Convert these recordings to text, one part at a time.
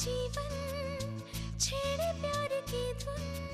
जीवन छेड़े प्यार की धुन।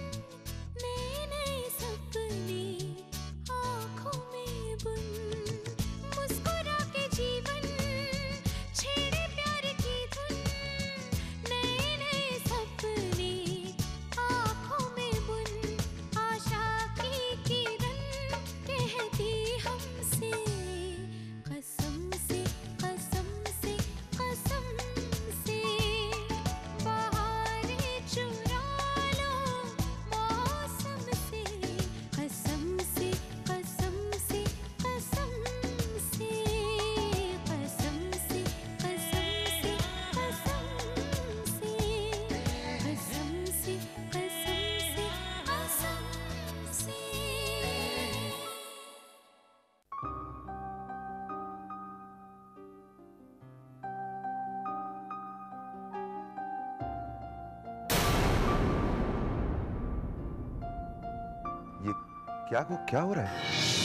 क्या को क्या हो रहा है?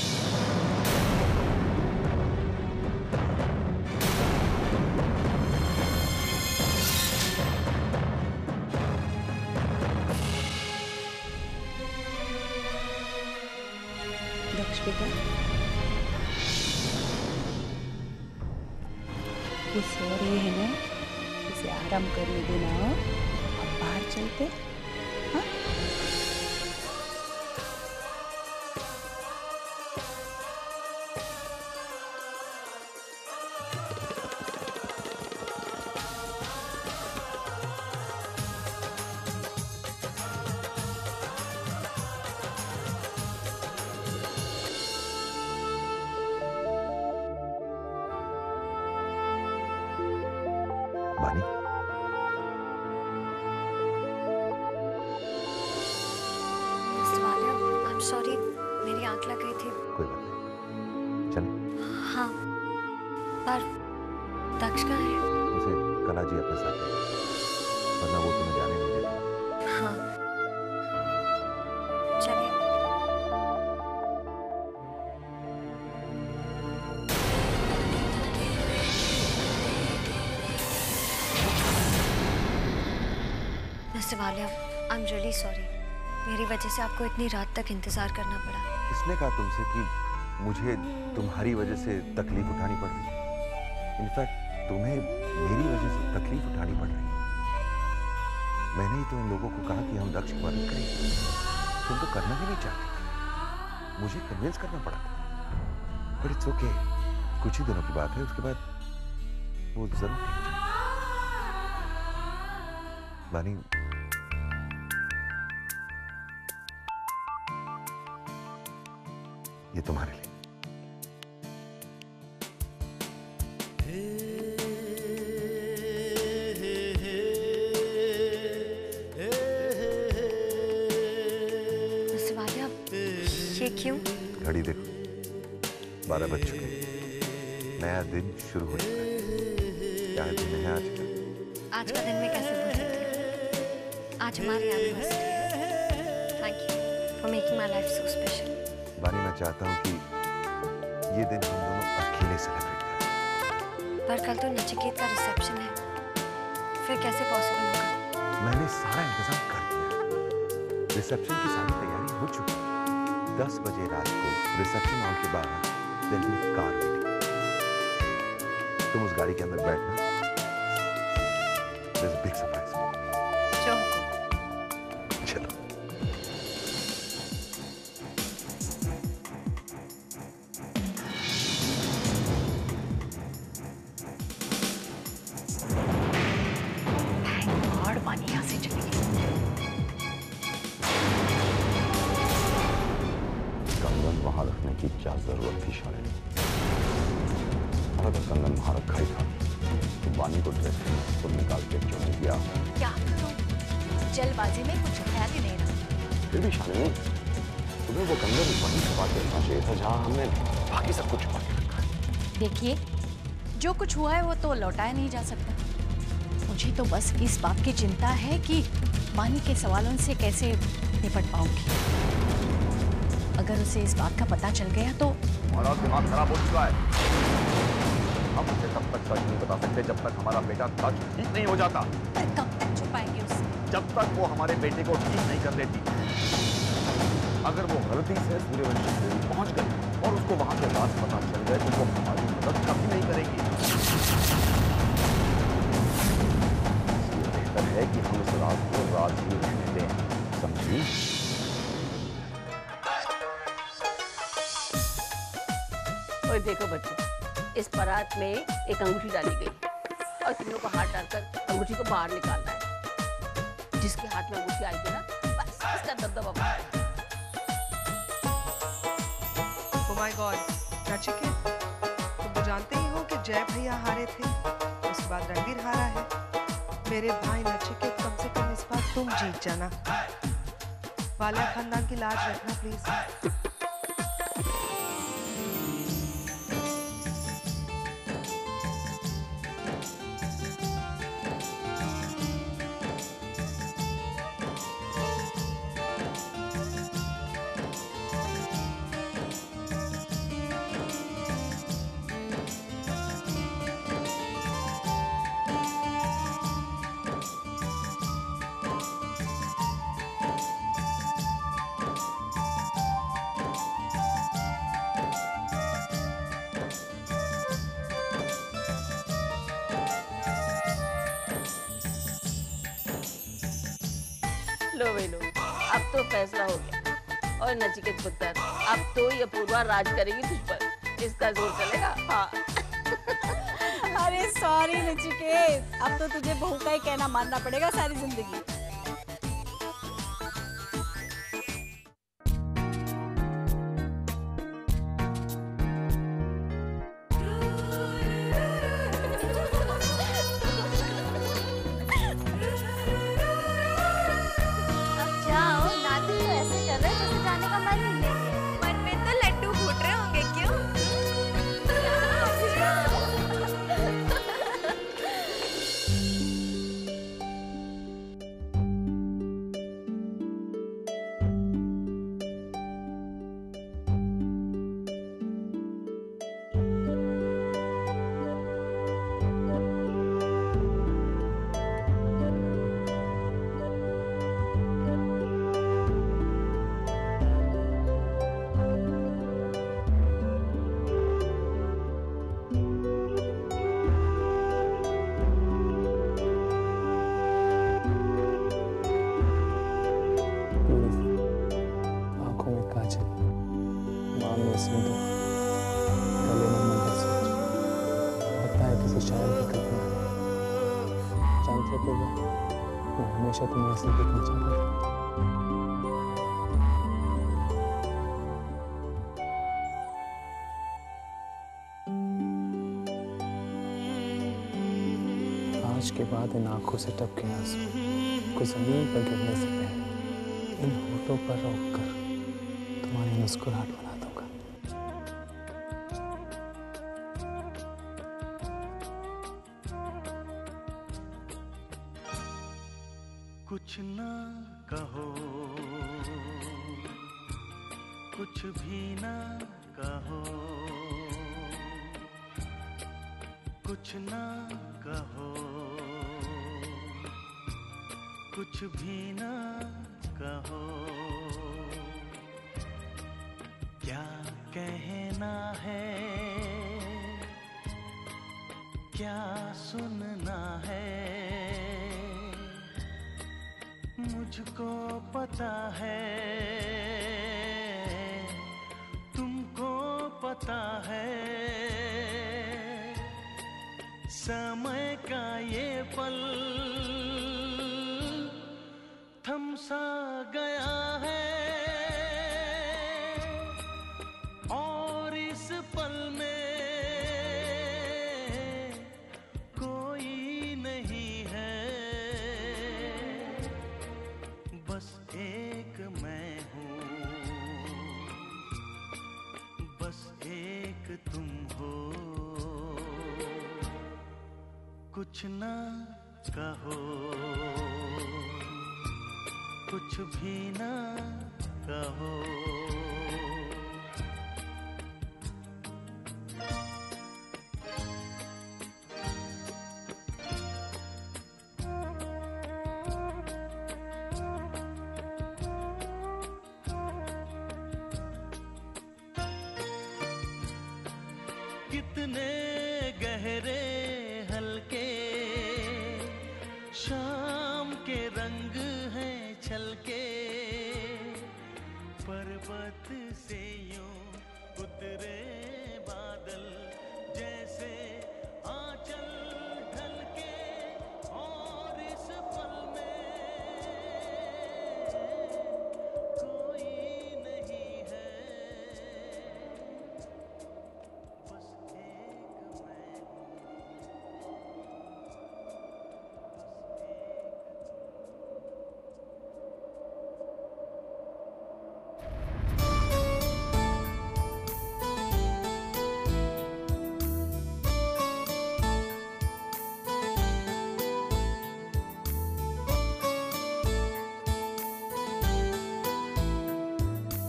आँख लग गई थी। कोई बात नहीं। चल। हाँ। पर दक्ष कहाँ है? उसे कला जी अपने साथ वरना वो तुम्हें जाने नहीं देती। हाँ। एम रियली सॉरी मेरी वजह से आपको इतनी रात तक इंतज़ार करना पड़ा। किसने कहा तुमसे कि मुझे तुम्हारी वजह से तकलीफ़ उठानी पड़ रही इनफैक्ट तुम्हें मेरी वजह से तकलीफ़ उठानी पड़ रही मैंने ही तो इन लोगों को कहा कि हम दक्ष की मदद करेंगे। तुम तो करना भी नहीं चाहते। मुझे कन्विंस करना पड़ा था। बट इट्स ओके कुछ ही दिनों की बात है, उसके बाद वो ज़रूर ठीक हो ये तुम्हारे लिए। ये क्यों? घड़ी देखो बारह बज चुके नया दिन शुरू हो चुका है। क्या दिन है आज का? आज का दिन मैं कैसे भूल सकती आज हमारी एनिवर्सरी है thank you for making my life so special Bani मैं चाहता हूँ कि ये दिन हम दोनों अकेले सेलिब्रेट करें। पर कल तो नचिकेत का रिसेप्शन है। फिर कैसे पॉसिबल होगा? मैंने सारा इंतज़ाम कर दिया। रिसेप्शन की सारी तैयारी हो चुकी है। दस बजे रात को रिसेप्शन हॉल के बाहर दिल्ली कार वेटिंग तुम उस गाड़ी के अंदर बैठना। There's a जल्दबाजी में कुछ ख्याल ही नहीं? रहा फिर भी शालिनी तुम्हें वो कंगन वहीं छुपा के रखना चाहिए था जहाँ हमने बाकी सब कुछ छुपा के रखा देखिए जो कुछ हुआ है वो तो लौटाया नहीं जा सकता। मुझे तो बस इस बात की चिंता है कि बानी के सवालों से कैसे निपट पाऊँगी। अगर उसे इस बात का पता चल गया तो हमारा दिमाग खराब हो चुका है। हम उसे तब तक सच नहीं बता सकते जब तक हमारा बेटा सच ठीक नहीं हो जाता। कब तक छुपाएँगे जब तक वो हमारे बेटे को ठीक नहीं कर देती अगर वो गलती से सूर्यवंशी देवी पहुँच गई और उसको वहाँ के राज पता चल गए तो वो हमारी मदद कभी नहीं करेगी। बेहतर है कि हम इस राज को राज ही रहने दें, समझी? देखो बच्चों, इस परात में एक अंगूठी डाली गई और तीनों को हाथ डालकर अंगूठी को बाहर निकालना है। जिसके हाथ में अंगूठी थी ना, बस, उसका दबदबा नचिकेत तुम तो जानते ही हो कि जय भैया हारे थे, उसके बाद रणवीर हारा है। मेरे भाई नचिकेत कम से कम इस बार तुम जीत जाना। वाला खानदान की लाज रखना प्लीज़ लो वे अब तो फैसला हो गया। और नचिकेत पुत्र अब तो ये पूर्वा राज करेगी तुझ पर। इसका ज़ोर चलेगा? हाँ। अरे सॉरी नचिकेत, अब तो तुझे बहू का ही कहना मानना पड़ेगा सारी ज़िंदगी। किसी शायर की कल्पना जानते हो वो मैं हमेशा तुम्हें ऐसे देखना चाहता था आज के बाद इन आँखों से टपके आँसू को ज़मीन पर गिरने से पहले इन होठों पर रोक कर तुम्हारी मुस्कुराहट बना कुछ भी ना कहो। कुछ ना कहो। कुछ भी ना कहो। क्या कहना है? क्या सुनना है? मुझको पता है। पता है। समय का ये पल थमसा गया है। कुछ ना कहो। कुछ भी ना कहो। कितने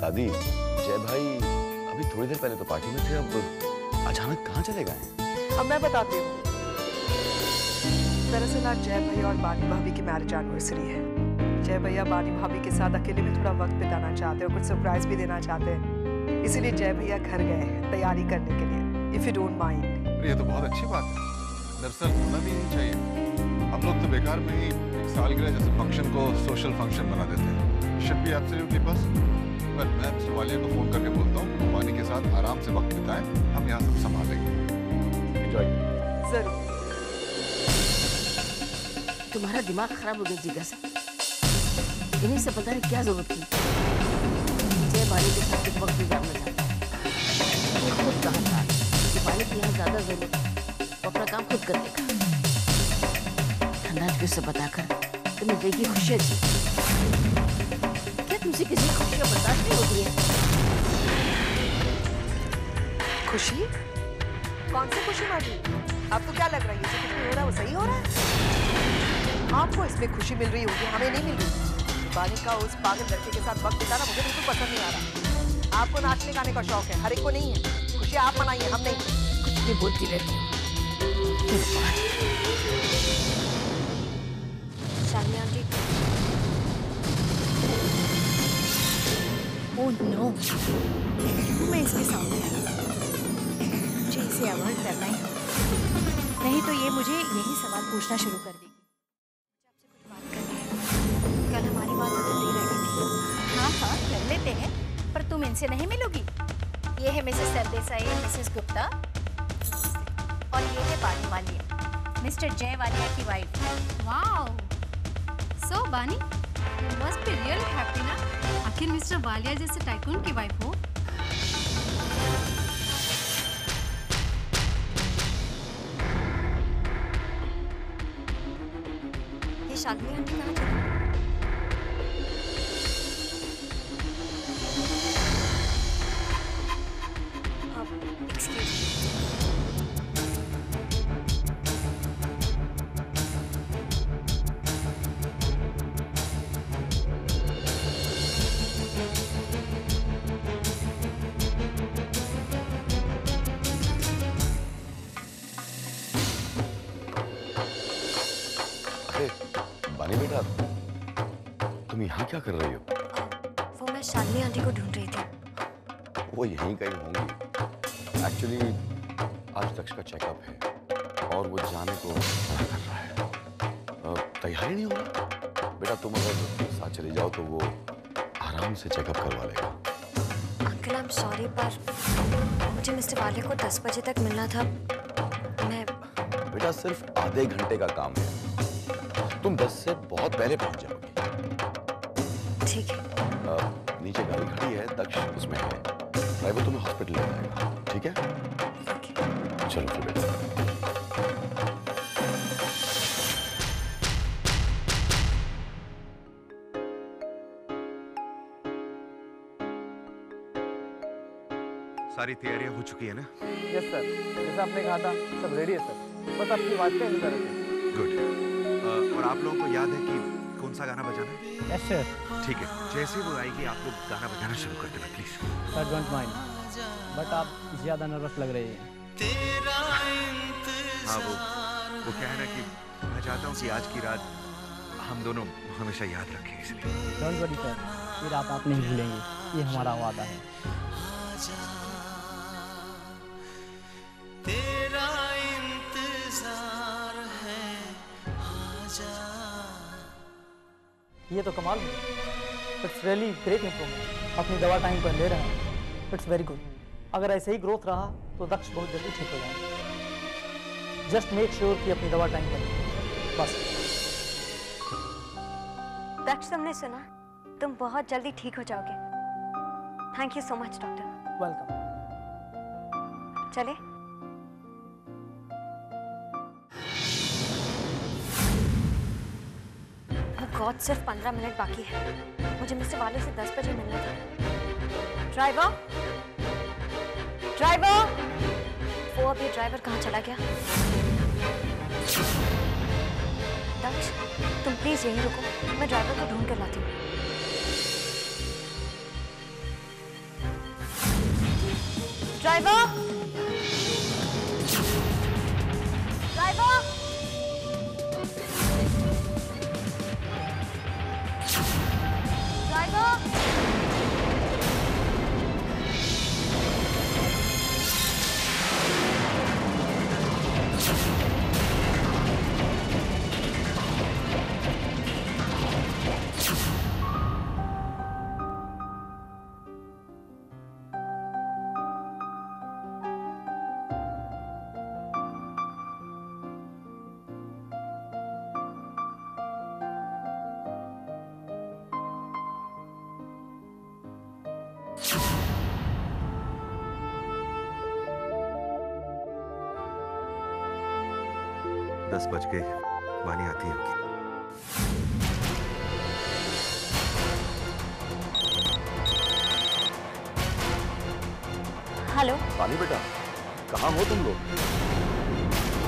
दादी। जय भाई अभी थोड़ी देर पहले तो पार्टी में थे अब अचानक कहाँ चले गए अब मैं बताती हूँ। दरअसल आज जय भैया और बानी भाभी की मैरिज एनिवर्सरी है। जय भैया बानी भाभी के साथ अकेले में थोड़ा वक्त बिताना चाहते हैं और कुछ सरप्राइज़ भी देना चाहते हैं। इसीलिए जय भैया घर गए हैं तैयारी करने के लिए इफ़ यू डोंट माइंड ये तो बहुत अच्छी बात है। दरअसल होना भी नहीं चाहिए। हम लोग तो बेकार में ही एक सालगिरह जैसे फ़ंक्शन को सोशल फ़ंक्शन बना देते हैं। शुड बी एब्सोल्युटली बस वेल मैं मिस्टर को फ़ोन करके बोलता हूँ वानी के साथ आराम से वक्त बिताएँ, हम यहाँ सब संभाल लेंगे एंजॉय ज़रूर। तुम्हारा दिमाग खराब हो गया जिगा से इन्हीं से पता नहीं क्या ज़रूरत थी। जय बाली के साथ एक वक्त गुजारना चाहता है खुद कहा था कि बाली की यहाँ ज़्यादा ज़रूरत है अपना काम खुद कर लेगा। धनराज को उससे बताकर तुम्हें देखी खुशियाँ जी तुमसे किसी की खुशियाँ बर्दाश्त नहीं होती है? खुशी? कौन सी खुशी माजी आपको क्या लग रहा है? ये जो कुछ भी हो रहा है वो सही हो रहा है? आपको इसमें खुशी मिल रही होगी हमें नहीं मिल रही बानी का उस पागल लड़के के साथ वक्त बिताना मुझे बिल्कुल पसंद नहीं आ रहा। आपको नाचने गाने का शौक है हर एक को नहीं है। खुशी आप मनाइए हम नहीं। कुछ भी बोलती रहती हो। आंटी ओह नो मैं इसके सामने मुझे इसे अवॉइड करना ही। नहीं तो ये मुझे यही सवाल पूछना शुरू कर देगी। थी। हाँ हाँ पर तुम इनसे नहीं मिलोगी। ये है मिसेस सरदेसाई मिसेस गुप्ता और ये है बानी वालिया मिस्टर जय वालिया की वाइफ वाओ सो बानी मस्ट बी रियल हैप्पी ना? आखिर मिस्टर वालिया जैसे टाइकून की वाइफ हो। शालिनी आंटी कहाँ चली? क्या कर रही हो? वो मैं शालिनी आंटी को ढूंढ रही थी। वो यहीं कहीं होंगी। एक्चुअली आज दक्ष का चेकअप है। और वो जाने को कर रहा है? तैयारी नहीं हो रहा बेटा तुम अगर साथ चली जाओ तो वो आराम से चेकअप करवा लेगा। अंकल आई एम सॉरी पर मुझे मिस्टर वालिया को 10 बजे तक मिलना था। मैं बेटा सिर्फ़ आधे घंटे का काम है। तुम दस से बहुत पहले पहुँच जाओगी। नीचे गाड़ी खड़ी है दक्ष उसमें है। ड्राइवर तुम्हें हॉस्पिटल ले जाएगा। ठीक है? चलो फिर बेटा। सारी तैयारियाँ हो चुकी है ना? यस सर जैसा आपने कहा था सब रेडी है सर बस आपकी बात का इंतज़ार है। गुड और आप लोगों को याद है कि कौन सा गाना बजाना है? यस सर ठीक है जैसे वो आएगी आप लोग गाना बजाना शुरू कर देना please sir don't mind but आप ज़्यादा नर्वस लग रही हैं। हाँ वो वो क्या है ना कि मैं चाहता हूँ कि आज की रात हम दोनों हमेशा याद रखें इसलिए। डोंट वरी सर फिर आप आप नहीं भूलेंगे। ये हमारा वादा है। ये तो कमाल है। इट्स रियली ग्रेट इम्प्रूवमेंट अपनी दवा टाइम पर ले रहे हैं। इट्स वेरी गुड अगर ऐसे ही ग्रोथ रहा तो दक्ष बहुत जल्दी ठीक हो जाएँगे। जस्ट मेक श्योर कि अपनी दवा टाइम पर लें। बस। दक्ष तुमने सुना? तुम बहुत जल्दी ठीक हो जाओगे। Thank you so much doctor welcome चले। गॉड सिर्फ़ पंद्रह मिनट बाकी है। मुझे मिस्टर वाले से दस बजे मिलना था। ड्राइवर? ड्राइवर? वो अभी ड्राइवर कहाँ चला गया? दक्ष, तुम प्लीज़ यहीं रुको। मैं ड्राइवर को ढूंढ कर लाती हूँ। ड्राइवर? दस बज गए। वानी आती होगी हेलो। पानी बेटा कहाँ हो तुम लोग?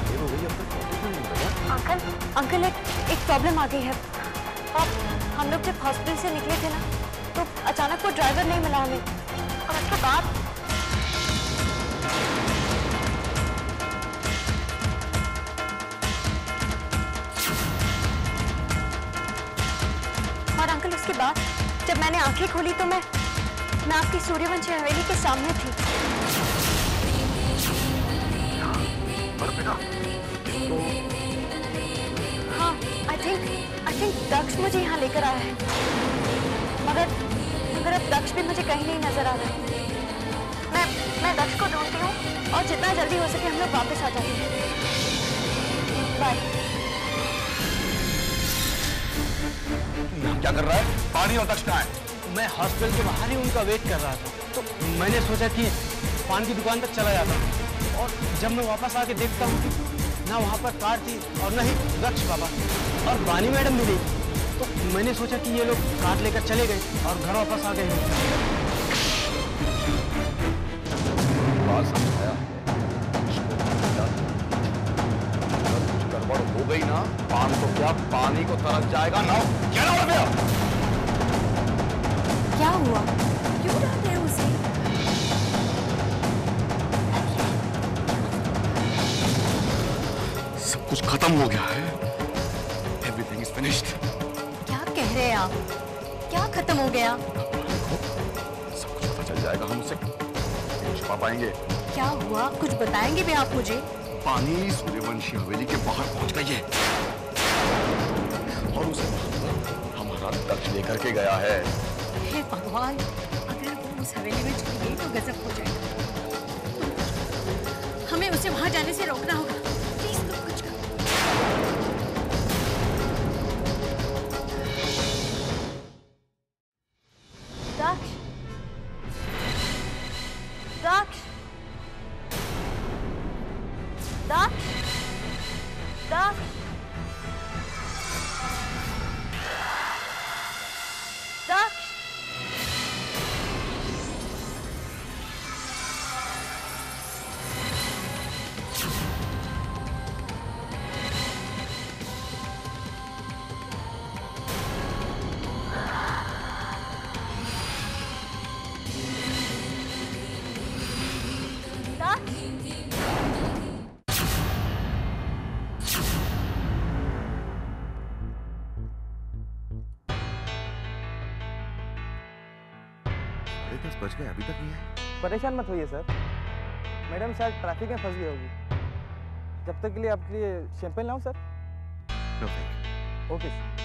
देर हो गई अब तक। नहीं बेटा अंकल अंकल एक एक प्रॉब्लम आ गई है। आप हम लोग जब हॉस्पिटल से निकले थे ना तो अचानक वो ड्राइवर नहीं मिला हमें। और उसके बाद? और अंकल उसके बाद? जब मैंने आँखें खोली तो मैं मैं आपकी सूर्यवंशी हवेली के सामने थी। हाँ आई थिंक आई थिंक दक्ष मुझे यहाँ लेकर आया है। मगर दक्ष भी मुझे कहीं नहीं नज़र आ रहा। है मैं मैं दक्ष को ढूंढती हूँ और जितना जल्दी हो सके हम लोग वापस आ जाते हैं बाय क्या कर रहा है? पानी और दक्ष कहाँ है? मैं हॉस्पिटल के बाहर ही उनका वेट कर रहा था। तो मैंने सोचा कि पान की दुकान तक चला जाता हूँ। और जब मैं वापस आके देखता हूँ ना वहाँ पर कार थी और ना ही दक्ष बाबा। और बानी मैडम भी नहीं तो मैंने सोचा कि ये लोग कार लेकर चले गए और घर वापस आ गए। गड़बड़ हो गई ना पान तो क्या पानी को तरस जाएगा ना? क्या हो क्या हुआ? क्यों डांटे हैं उसे? सब कुछ खत्म हो गया है। रहे आप क्या खत्म हो गया? सब कुछ पता चल जाएगा हम उसे छुपा पाएँगे। क्या हुआ? कुछ बताएँगे भी आप मुझे? पानी सूर्यवंशी हवेली के बाहर पहुँच गई है। और उसे हमारा दक्ष लेकर के गया है। हे भगवान अगर वो उस हवेली में चली गई तो गजब हो जाएगा। हमें उसे वहाँ जाने से रोकना होगा। गए अभी तक नहीं आए। परेशान मत होइए सर। मैडम शायद ट्रैफ़िक में फंस गई होगी। जब तक के लिए आपके लिए शैंपेन लाऊं sir? No thank okay sir